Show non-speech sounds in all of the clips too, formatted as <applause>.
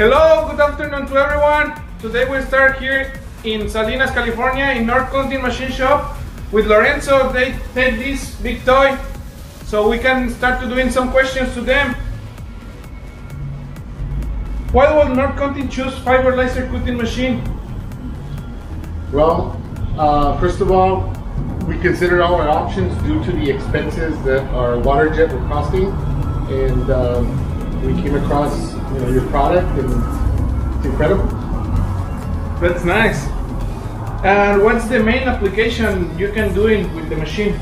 Hello, good afternoon to everyone. Today we start here in Salinas, California in North Continent Machine Shop with Lorenzo. They take this big toy so we can start to doing some questions to them. Why will North Continent choose fiber laser cutting machine? Well, uh, first of all, we considered all our options due to the expenses that our water jet were costing, and um, we came across you know, your product, and it's incredible. That's nice. And what's the main application you can do it with the machine?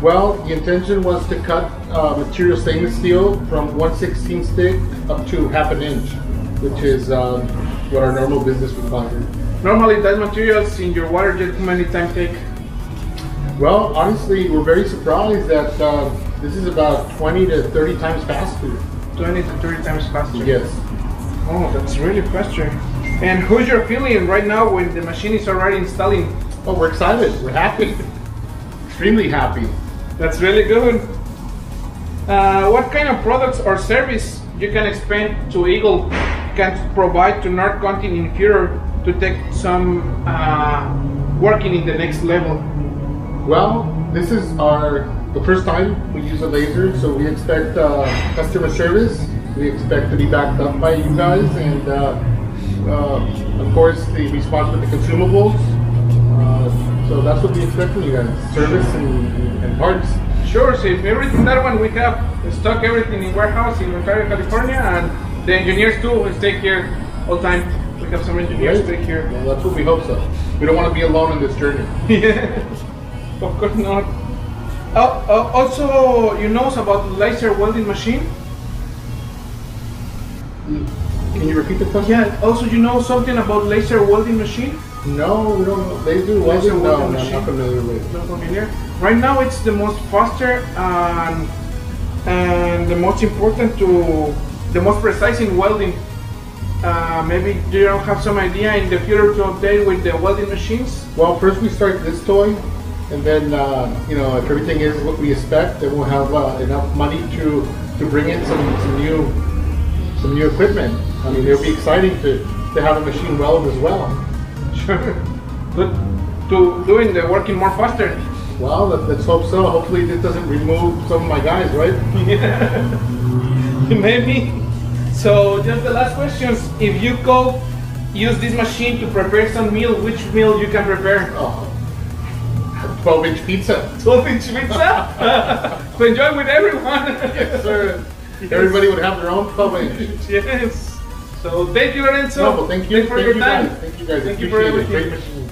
Well, the intention was to cut uh, material stainless steel from 1 16 stick up to half an inch, which is um, what our normal business requires. Normally that materials in your water jet how many time take? Well, honestly, we're very surprised that uh, this is about 20 to 30 times faster. 20 to 30 times faster. Yes. Oh, that's really faster. And who's your feeling right now when the machine is already installing? Oh, we're excited. We're happy. Extremely happy. That's really good. Uh, what kind of products or service you can expect to Eagle can provide to North Continent in future to take some uh, working in the next level? Well, this is our the first time we use a laser, so we expect uh, customer service. We expect to be backed up by you guys, and uh, uh, of course the response with the consumables. Uh, so that's what we expect from you guys: service and, and parts. Sure, so if everything that one we have stock everything in warehouse in Ontario, California, and the engineers too will stay here all time. We have some engineers Right? stay here. Well, that's what we hope so. We don't want to be alone in this journey. <laughs> Of course not. Oh, oh, also, you know about laser welding machine? Can you repeat the question? Yeah. Also, you know something about laser welding machine? No, we don't know. Laser Laser welding? No, welding I'm machine. not familiar with. Not familiar. Right now, it's the most faster and and the most important to the most precise in welding. Uh, maybe you don't have some idea in the future to update with the welding machines. Well, first we start this toy, and then uh, you know if everything is what we expect, then we'll have uh, enough money to to bring in some, some new some new equipment. I mean, it'll be exciting to to have a machine weld as well. <laughs> Sure. But to doing the working more faster. Well, let, let's hope so. Hopefully, this doesn't remove some of my guys, right? Yeah, <laughs> Maybe. So just the last questions. If you go use this machine to prepare some meal, which meal you can prepare? Oh, 12 inch pizza. <laughs> 12 inch pizza? <laughs> to enjoy with everyone. Yes, sir. Everybody would have their own 12 inch. yes. So thank you, Lorenzo. No, well, thank you. for Thank your you time. guys. Thank you guys. Thank you for Appreciate everything. Great machine.